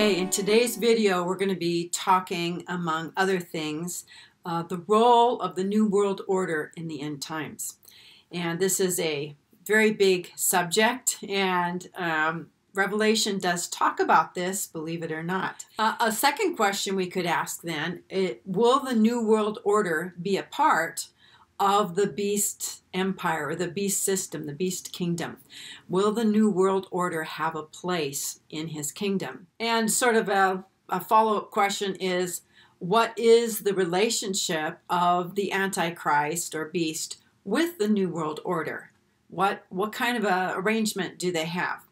Okay, in today's video, we're going to be talking, among other things, uh, the role of the New World Order in the end times. And this is a very big subject, and um, Revelation does talk about this, believe it or not. Uh, a second question we could ask then it, will the New World Order be a part of the beast empire the beast system, the beast kingdom? Will the New World Order have a place in his kingdom? And sort of a, a follow up question is what is the relationship of the Antichrist or beast with the New World Order? What, what kind of a arrangement do they have?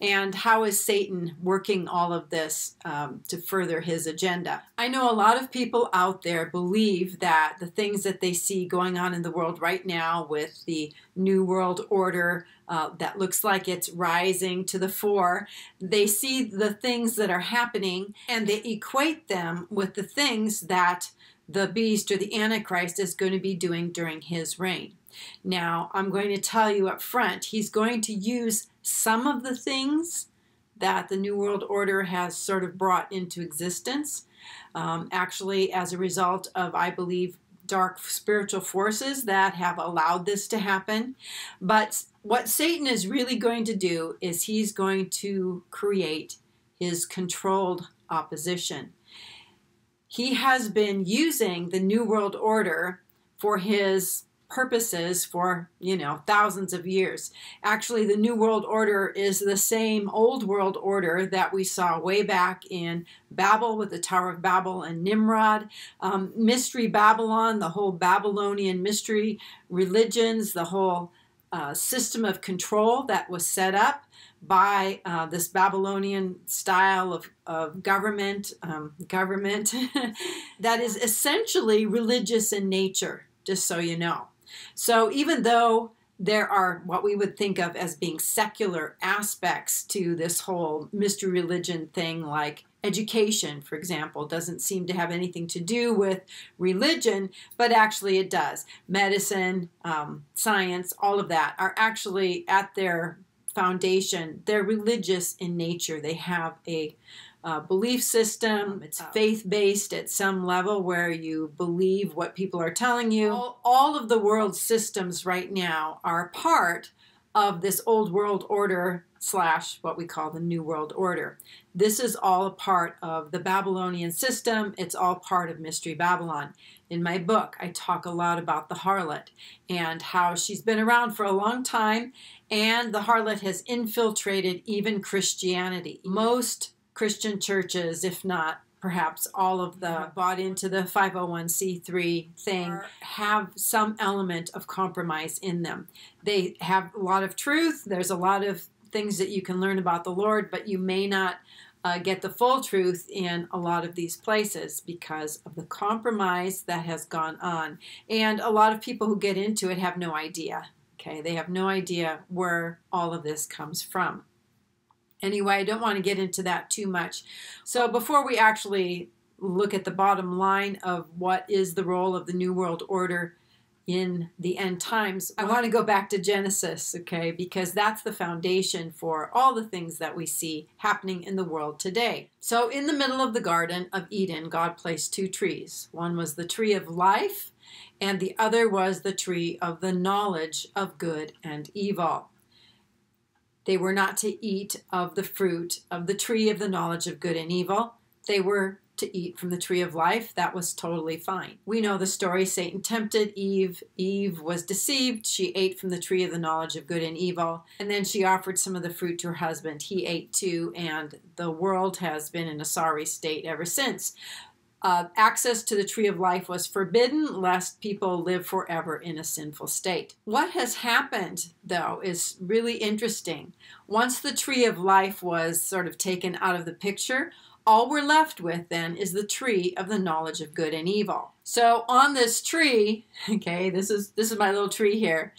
And how is Satan working all of this um, to further his agenda? I know a lot of people out there believe that the things that they see going on in the world right now with the New World Order uh, that looks like it's rising to the fore, they see the things that are happening and they equate them with the things that the beast or the Antichrist is going to be doing during his reign. Now, I'm going to tell you up front, he's going to use some of the things that the New World Order has sort of brought into existence, um, actually, as a result of, I believe, dark spiritual forces that have allowed this to happen. But what Satan is really going to do is he's going to create his controlled opposition. He has been using the New World Order for his purposes for, you know, thousands of years. Actually, the New World Order is the same Old World Order that we saw way back in Babel with the Tower of Babel and Nimrod. Um, mystery Babylon, the whole Babylonian mystery religions, the whole uh, system of control that was set up by uh, this Babylonian style of, of government, um, government that is essentially religious in nature, just so you know. So even though there are what we would think of as being secular aspects to this whole mystery religion thing, like education, for example, doesn't seem to have anything to do with religion, but actually it does. Medicine, um, science, all of that are actually at their foundation, they're religious in nature. They have a uh, belief system. It's faith based at some level where you believe what people are telling you. All, all, of the world's systems right now are part of this old world order slash what we call the new world order. This is all a part of the Babylonian system. It's all part of Mystery Babylon. In my book, I talk a lot about the harlot and how she's been around for a long time and the harlot has infiltrated even Christianity. Most Christian churches, if not perhaps all of the bought into the 501c3 thing have some element of compromise in them. They have a lot of truth, there's a lot of things that you can learn about the Lord, but you may not uh, get the full truth in a lot of these places because of the compromise that has gone on. And a lot of people who get into it have no idea. Okay, they have no idea where all of this comes from. Anyway, I don't want to get into that too much. So before we actually look at the bottom line of what is the role of the New World Order in the end times, I want to go back to Genesis, okay, because that's the foundation for all the things that we see happening in the world today. So, in the middle of the Garden of Eden, God placed two trees. One was the tree of life, and the other was the tree of the knowledge of good and evil. They were not to eat of the fruit of the tree of the knowledge of good and evil. They were to eat from the tree of life. That was totally fine. We know the story Satan tempted Eve. Eve was deceived. She ate from the tree of the knowledge of good and evil. And then she offered some of the fruit to her husband. He ate too, and the world has been in a sorry state ever since. Uh, access to the tree of life was forbidden lest people live forever in a sinful state. What has happened, though, is really interesting. Once the tree of life was sort of taken out of the picture, all we're left with then is the tree of the knowledge of good and evil. So on this tree, okay, this is this is my little tree here.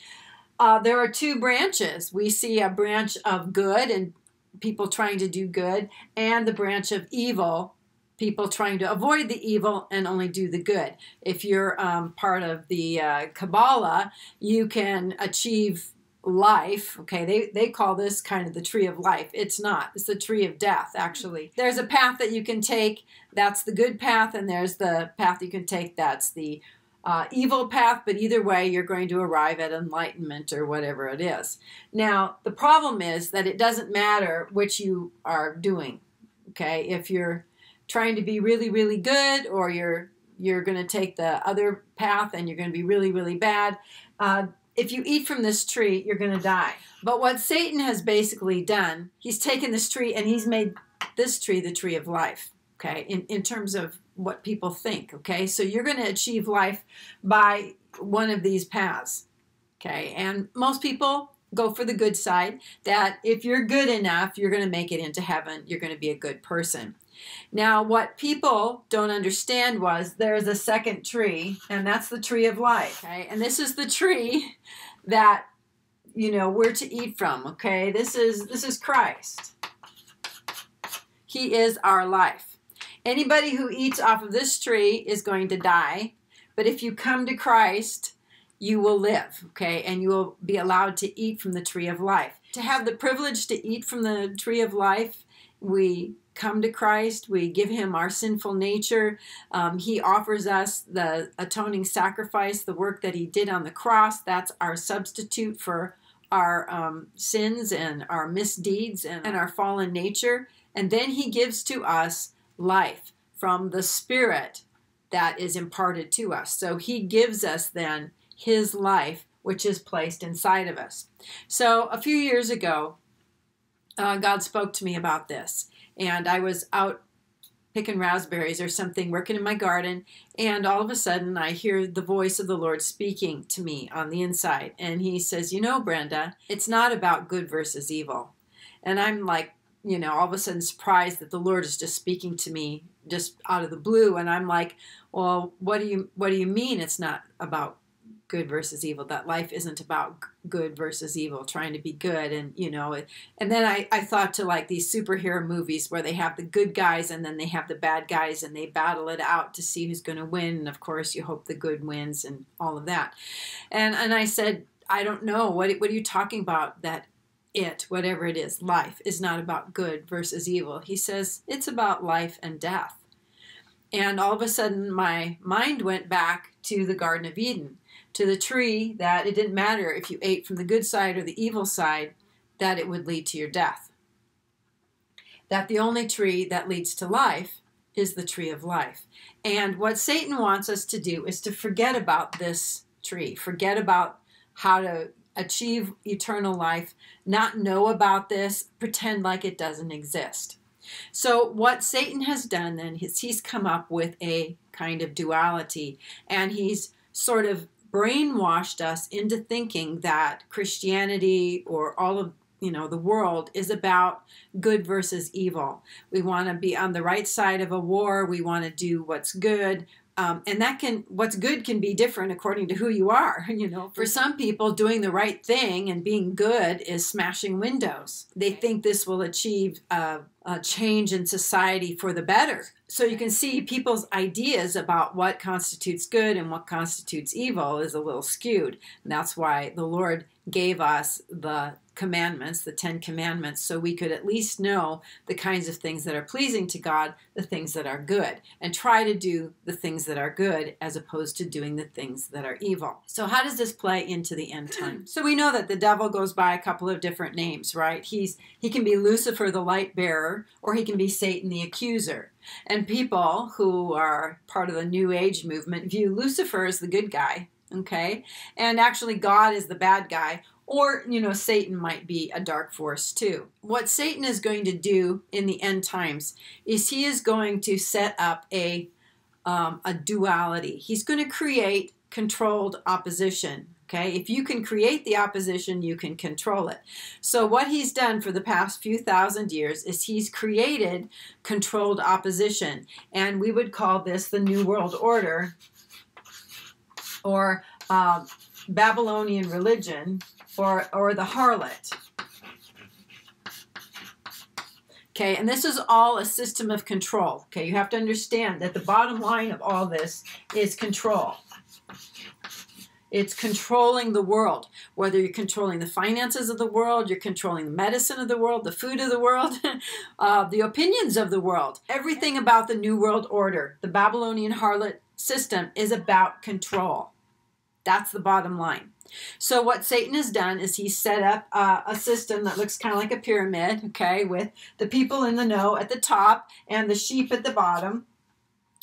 Uh, there are two branches. We see a branch of good and people trying to do good, and the branch of evil people trying to avoid the evil and only do the good. If you're um, part of the uh, Kabbalah, you can achieve life. Okay, they, they call this kind of the tree of life. It's not, it's the tree of death, actually. There's a path that you can take, that's the good path, and there's the path you can take, that's the uh, evil path, but either way, you're going to arrive at enlightenment or whatever it is. Now, the problem is that it doesn't matter which you are doing. Okay, if you're trying to be really, really good, or you're you're going to take the other path and you're going to be really, really bad. Uh, if you eat from this tree, you're going to die. But what Satan has basically done, he's taken this tree and he's made this tree the tree of life, okay, in, in terms of what people think, okay? So you're going to achieve life by one of these paths, okay? And most people go for the good side, that if you're good enough, you're going to make it into heaven, you're going to be a good person. Now, what people don't understand was there's a second tree, and that's the tree of life. Okay, and this is the tree that you know we're to eat from. Okay, this is this is Christ. He is our life. Anybody who eats off of this tree is going to die, but if you come to Christ, you will live, okay, and you will be allowed to eat from the tree of life. To have the privilege to eat from the tree of life, we come to Christ, we give him our sinful nature. Um, he offers us the atoning sacrifice, the work that he did on the cross. That's our substitute for our um, sins and our misdeeds and, and our fallen nature. And then he gives to us life from the Spirit that is imparted to us. So he gives us then his life, which is placed inside of us. So a few years ago, uh, God spoke to me about this and I was out picking raspberries or something, working in my garden, and all of a sudden I hear the voice of the Lord speaking to me on the inside. And he says, You know, Brenda, it's not about good versus evil. And I'm like, you know, all of a sudden surprised that the Lord is just speaking to me just out of the blue. And I'm like, Well, what do you what do you mean it's not about good versus evil that life isn't about good versus evil trying to be good and you know and then I, I thought to like these superhero movies where they have the good guys and then they have the bad guys and they battle it out to see who's going to win and of course you hope the good wins and all of that. And and i said i don't know. What, what are you talking about that it whatever it is life is not about good versus evil? He says it's about life and death. And all of a sudden my mind went back to the garden of eden to the tree that it didn't matter if you ate from the good side or the evil side, that it would lead to your death. That the only tree that leads to life is the tree of life. And what Satan wants us to do is to forget about this tree, forget about how to achieve eternal life, not know about this, pretend like it doesn't exist. So, what Satan has done then is he's come up with a kind of duality and he's sort of brainwashed us into thinking that Christianity or all of you know the world is about good versus evil. We want to be on the right side of a war. We want to do what's good. Um, and that can what's good can be different according to who you are you know. For some people doing the right thing and being good is smashing windows. They think this will achieve a, a change in society for the better. So you can see people's ideas about what constitutes good and what constitutes evil is a little skewed. And that's why the lord gave us the commandments, the Ten Commandments, so we could at least know the kinds of things that are pleasing to God, the things that are good, and try to do the things that are good as opposed to doing the things that are evil. So, how does this play into the end time? So, we know that the devil goes by a couple of different names, right? He's he can be Lucifer, the light bearer, or he can be Satan, the accuser. And people who are part of the New Age movement view Lucifer as the good guy, okay? And actually, God is the bad guy, or, you know, Satan might be a dark force too. What Satan is going to do in the end times is he is going to set up a, um, a duality. He's going to create controlled opposition. Okay, if you can create the opposition, you can control it. So, what he's done for the past few thousand years is he's created controlled opposition, and we would call this the New World Order or uh, Babylonian religion or, or the harlot. Okay, and this is all a system of control. Okay, you have to understand that the bottom line of all this is control. It's controlling the world. Whether you're controlling the finances of the world, you're controlling the medicine of the world, the food of the world, uh, the opinions of the world. Everything about the New World Order, the Babylonian harlot system, is about control. That's the bottom line. So what Satan has done is he set up uh, a system that looks kind of like a pyramid, okay, with the people in the know at the top and the sheep at the bottom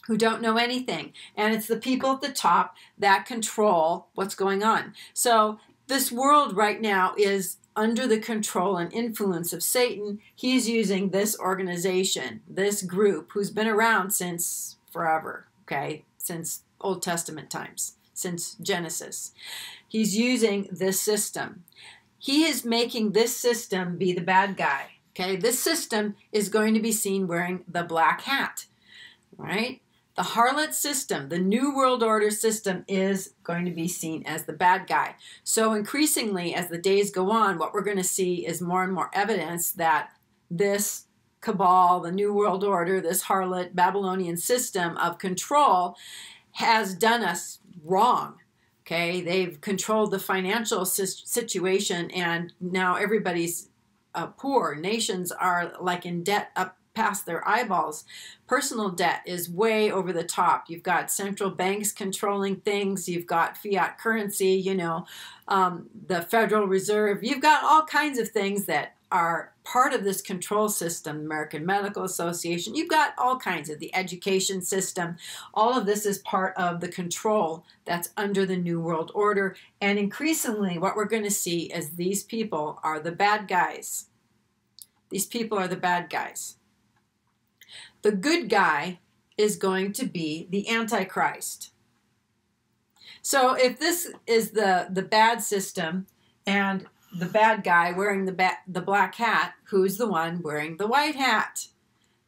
who don't know anything. And it's the people at the top that control what's going on. So this world right now is under the control and influence of Satan. He's using this organization, this group who's been around since forever, okay, since Old Testament times, since Genesis. He's using this system. He is making this system be the bad guy. Okay, this system is going to be seen wearing the black hat, right? The harlot system, the New World Order system, is going to be seen as the bad guy. So, increasingly, as the days go on, what we're going to see is more and more evidence that this cabal, the New World Order, this harlot Babylonian system of control has done us wrong. Okay, they've controlled the financial situation, and now everybody's uh, poor. Nations are like in debt up past their eyeballs. Personal debt is way over the top. You've got central banks controlling things. You've got fiat currency, you know, um, the Federal Reserve. You've got all kinds of things that are part of this control system, the American Medical Association. You've got all kinds of the education system. All of this is part of the control that's under the New World Order. And increasingly, what we're going to see is these people are the bad guys. These people are the bad guys. The good guy is going to be the Antichrist. So if this is the, the bad system and the bad guy wearing the, ba- the black hat, who's the one wearing the white hat?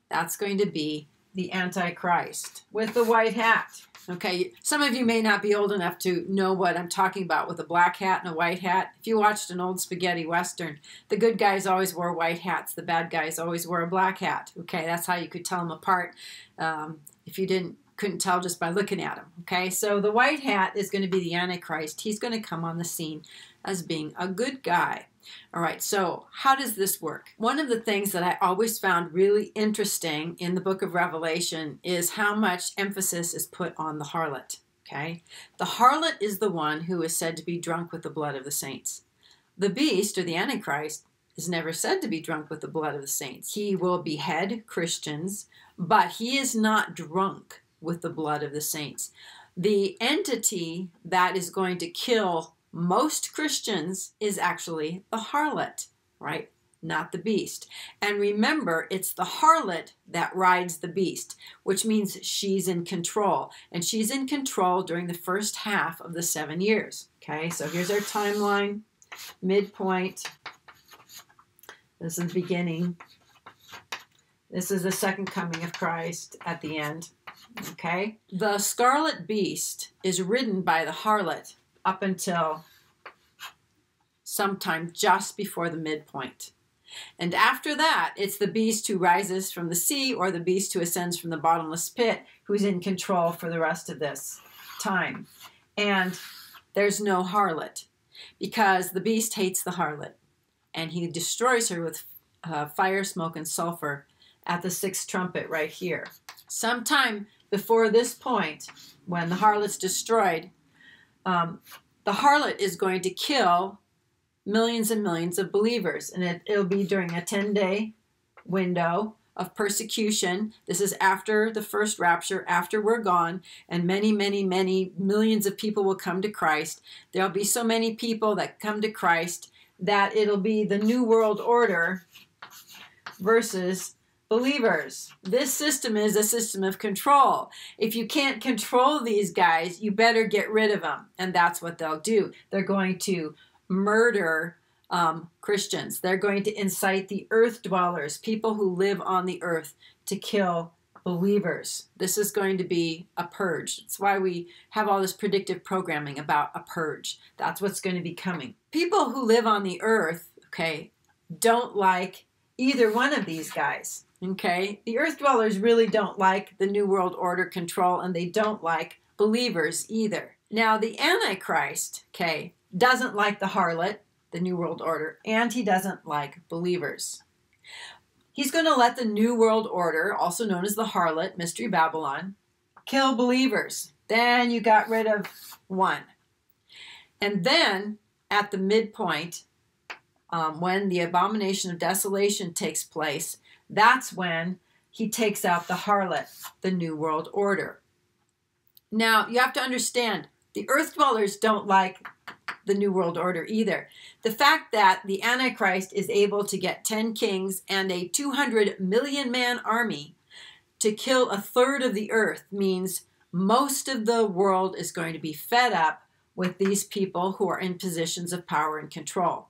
That's going to be the Antichrist with the white hat. Okay, some of you may not be old enough to know what I'm talking about with a black hat and a white hat. If you watched an old spaghetti western, the good guys always wore white hats, the bad guys always wore a black hat. Okay, that's how you could tell them apart um, if you didn't couldn't tell just by looking at them. Okay, so the white hat is going to be the Antichrist. He's going to come on the scene as being a good guy. All right, so how does this work? One of the things that I always found really interesting in the book of Revelation is how much emphasis is put on the harlot. Okay, the harlot is the one who is said to be drunk with the blood of the saints. The beast, or the Antichrist, is never said to be drunk with the blood of the saints. He will behead Christians, but he is not drunk with the blood of the saints. The entity that is going to kill most Christians is actually the harlot, right? Not the beast. And remember, it's the harlot that rides the beast, which means she's in control. And she's in control during the first half of the seven years. Okay, so here's our timeline midpoint. This is the beginning. This is the second coming of Christ at the end. Okay? The scarlet beast is ridden by the harlot up until sometime just before the midpoint. And after that, it's the beast who rises from the sea or the beast who ascends from the bottomless pit who's in control for the rest of this time. And there's no harlot because the beast hates the harlot and he destroys her with uh, fire, smoke, and sulfur at the sixth trumpet right here. Sometime before this point, when the harlot's destroyed, um, the harlot is going to kill millions and millions of believers. And it, it'll be during a 10 day window of persecution. This is after the first rapture, after we're gone, and many, many, many millions of people will come to Christ. There'll be so many people that come to Christ that it'll be the New World Order versus believers. This system is a system of control. If you can't control these guys, you better get rid of them. And that's what they'll do. They're going to murder um, Christians. They're going to incite the earth dwellers, people who live on the earth, to kill believers. This is going to be a purge. That's why we have all this predictive programming about a purge. That's what's going to be coming. People who live on the earth, okay, don't like either one of these guys. Okay? The earth dwellers really don't like the New World Order control and they don't like believers either. Now, the Antichrist, okay, doesn't like the harlot, the New World Order, and he doesn't like believers. He's going to let the New World Order, also known as the harlot, Mystery Babylon, kill believers. Then you got rid of one. And then at the midpoint, um, when the abomination of desolation takes place, that's when he takes out the harlot, the New World Order. Now, you have to understand, the earth dwellers don't like the New World Order either. The fact that the Antichrist is able to get 10 kings and a 200 million man army to kill a third of the earth means most of the world is going to be fed up with these people who are in positions of power and control.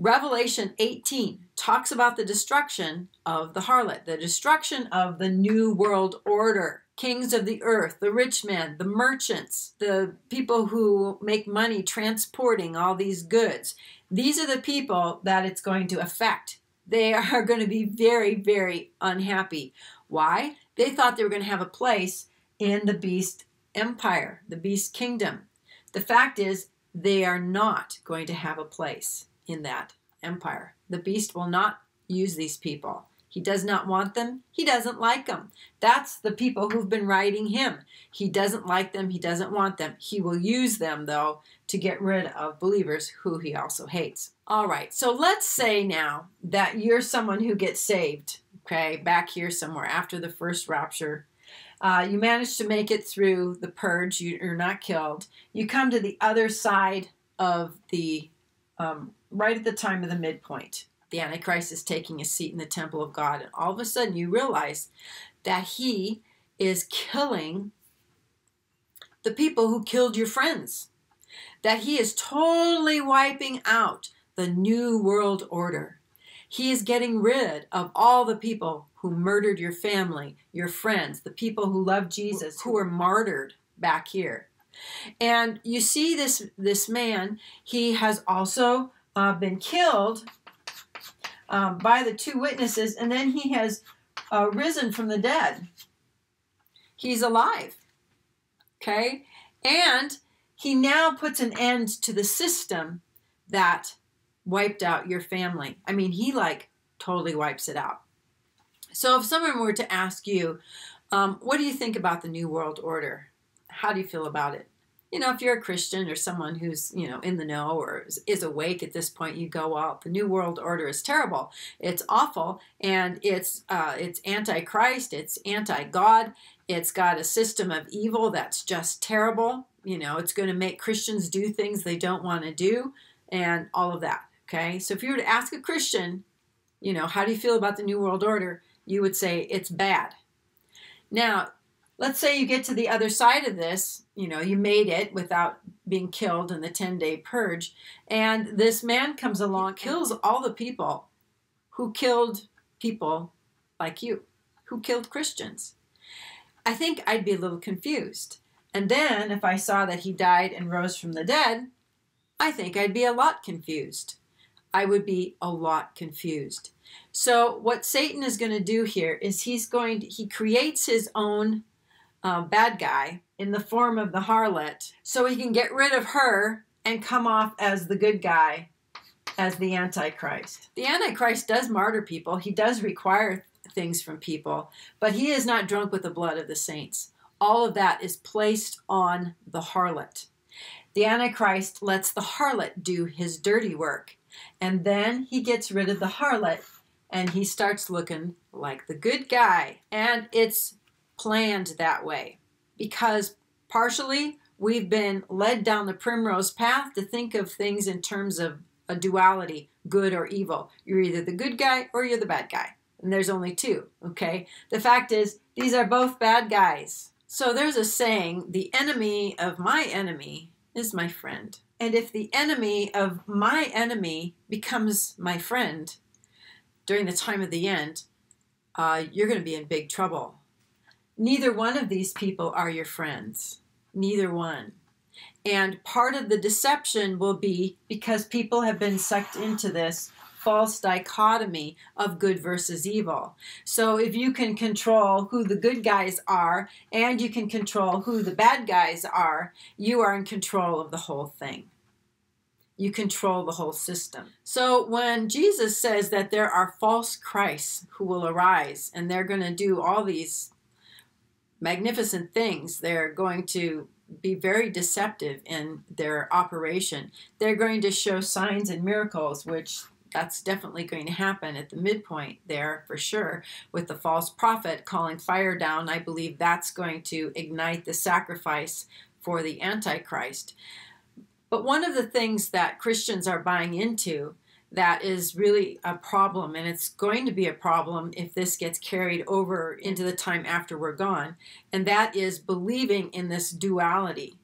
Revelation 18 talks about the destruction of the harlot, the destruction of the new world order. Kings of the earth, the rich men, the merchants, the people who make money transporting all these goods. These are the people that it's going to affect. They are going to be very, very unhappy. Why? They thought they were going to have a place in the beast empire, the beast kingdom. The fact is, they are not going to have a place in that empire. The beast will not use these people. He does not want them. He doesn't like them. That's the people who've been riding him. He doesn't like them. He doesn't want them. He will use them, though, to get rid of believers who he also hates. All right, so let's say now that you're someone who gets saved, okay, back here somewhere after the first rapture. Uh, you manage to make it through the purge, you're not killed. You come to the other side of the, um, right at the time of the midpoint. The Antichrist is taking a seat in the temple of God, and all of a sudden you realize that he is killing the people who killed your friends, that he is totally wiping out the new world order. He is getting rid of all the people who murdered your family, your friends, the people who loved Jesus, who were martyred back here. And you see this this man, he has also uh, been killed um, by the two witnesses, and then he has uh, risen from the dead. He's alive. Okay? And he now puts an end to the system that wiped out your family. I mean, he like totally wipes it out. So if someone were to ask you, um, what do you think about the New World Order? How do you feel about it? You know, if you're a Christian or someone who's, you know, in the know or is, is, awake at this point, you go, well, the New World Order is terrible. It's awful, and it's uh, it's anti-Christ, it's anti-God, it's got a system of evil that's just terrible. You know, it's going to make Christians do things they don't want to do, and all of that. Okay, so if you were to ask a Christian, you know, how do you feel about the New World Order? You would say it's bad. Now, let's say you get to the other side of this, you know, you made it without being killed in the 10 day purge, and this man comes along, kills all the people who killed people like you, who killed Christians. I think I'd be a little confused. And then if I saw that he died and rose from the dead, I think I'd be a lot confused. I would be a lot confused. So what Satan is going to do here is he's going to, he creates his own uh, bad guy in the form of the harlot so he can get rid of her and come off as the good guy as the antichrist. The antichrist does martyr people. He does require things from people but he is not drunk with the blood of the saints. All of that is placed on the harlot. The antichrist lets the harlot do his dirty work and then he gets rid of the harlot and he starts looking like the good guy. And it's planned that way because partially we've been led down the primrose path to think of things in terms of a duality, good or evil. You're either the good guy or you're the bad guy. And there's only two, okay? The fact is, these are both bad guys. So there's a saying the enemy of my enemy is my friend. And if the enemy of my enemy becomes my friend during the time of the end, uh, you're going to be in big trouble neither one of these people are your friends. Neither one. And part of the deception will be because people have been sucked into this false dichotomy of good versus evil. So if you can control who the good guys are and you can control who the bad guys are, you are in control of the whole thing. You control the whole system. So when Jesus says that there are false Christs who will arise and they're going to do all these magnificent things, they're going to be very deceptive in their operation. They're going to show signs and miracles, which that's definitely going to happen at the midpoint there for sure with the false prophet calling fire down. I believe that's going to ignite the sacrifice for the Antichrist. But one of the things that Christians are buying into that is really a problem, and it's going to be a problem if this gets carried over into the time after we're gone, and that is believing in this duality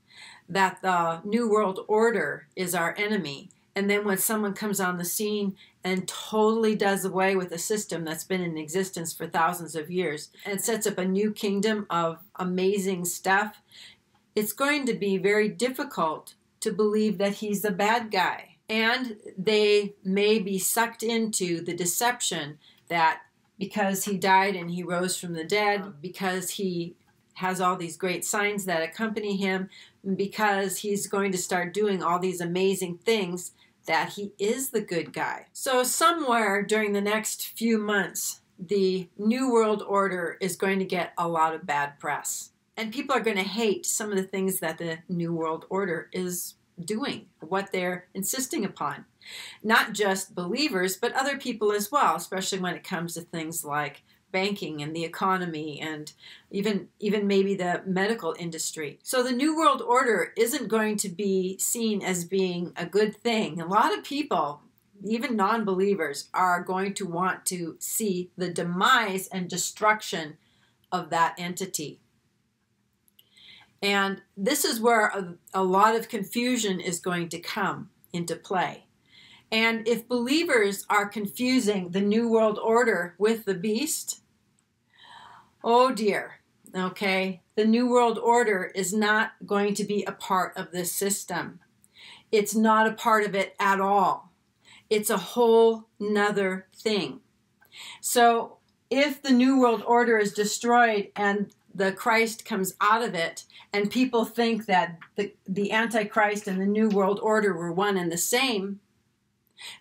that the New World Order is our enemy. And then when someone comes on the scene and totally does away with a system that's been in existence for thousands of years and sets up a new kingdom of amazing stuff, it's going to be very difficult to believe that he's the bad guy and they may be sucked into the deception that because he died and he rose from the dead, uh-huh. because he has all these great signs that accompany him, because he's going to start doing all these amazing things, that he is the good guy. So, somewhere during the next few months, the New World Order is going to get a lot of bad press. And people are going to hate some of the things that the New World Order is doing, what they're insisting upon. Not just believers, but other people as well, especially when it comes to things like banking and the economy and even even maybe the medical industry. So the new world order isn't going to be seen as being a good thing. A lot of people even non-believers are going to want to see the demise and destruction of that entity. And this is where a, a, lot of confusion is going to come into play. And if believers are confusing the New World Order with the beast, oh dear, okay, the New World Order is not going to be a part of this system. It's not a part of it at all. It's a whole nother thing. So if the New World Order is destroyed and the Christ comes out of it, and people think that the, the Antichrist and the New World Order were one and the same,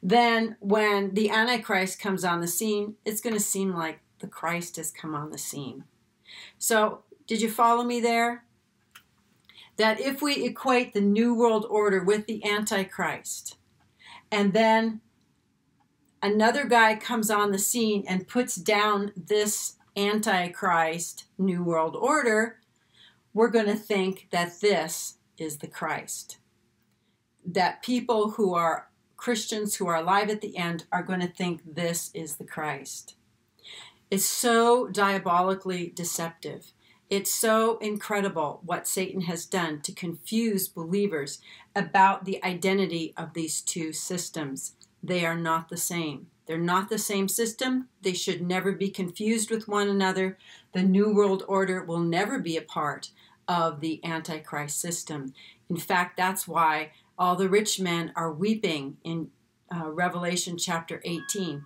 then when the Antichrist comes on the scene, it's going to seem like the Christ has come on the scene. So, did you follow me there? That if we equate the New World Order with the Antichrist, and then another guy comes on the scene and puts down this Antichrist New World Order, we're going to think that this is the Christ. That people who are Christians who are alive at the end are going to think this is the Christ. It's so diabolically deceptive. It's so incredible what Satan has done to confuse believers about the identity of these two systems. They are not the same. They're not the same system. They should never be confused with one another. The New World Order will never be a part of the Antichrist system. In fact, that's why all the rich men are weeping in uh, Revelation chapter 18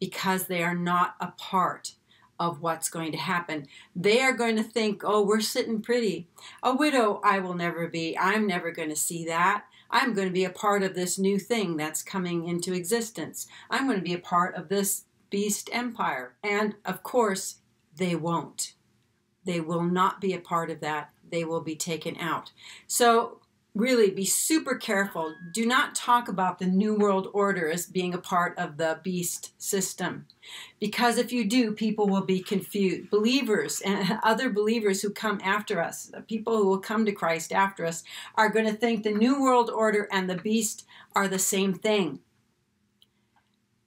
because they are not a part of what's going to happen. They are going to think, oh, we're sitting pretty. A widow I will never be. I'm never going to see that. I'm going to be a part of this new thing that's coming into existence. I'm going to be a part of this beast empire. And of course, they won't. They will not be a part of that. They will be taken out. So really be super careful. Do not talk about the New World Order as being a part of the beast system. Because if you do, people will be confused. Believers and other believers who come after us, people who will come to Christ after us, are going to think the New World Order and the beast are the same thing.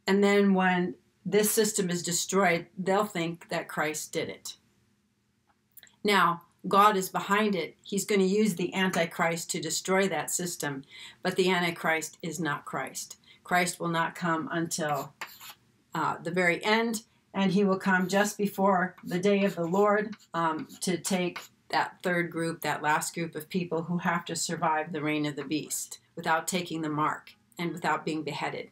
And then when this system is destroyed, they'll think that Christ did it. Now, God is behind it. He's going to use the Antichrist to destroy that system, but the Antichrist is not Christ. Christ will not come until uh, the very end, and he will come just before the day of the Lord um, to take that third group, that last group of people who have to survive the reign of the beast without taking the mark and without being beheaded.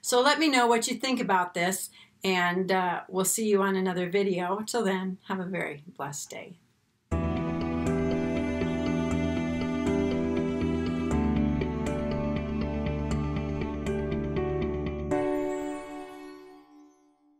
So let me know what you think about this, and uh, we'll see you on another video. Till then, have a very blessed day.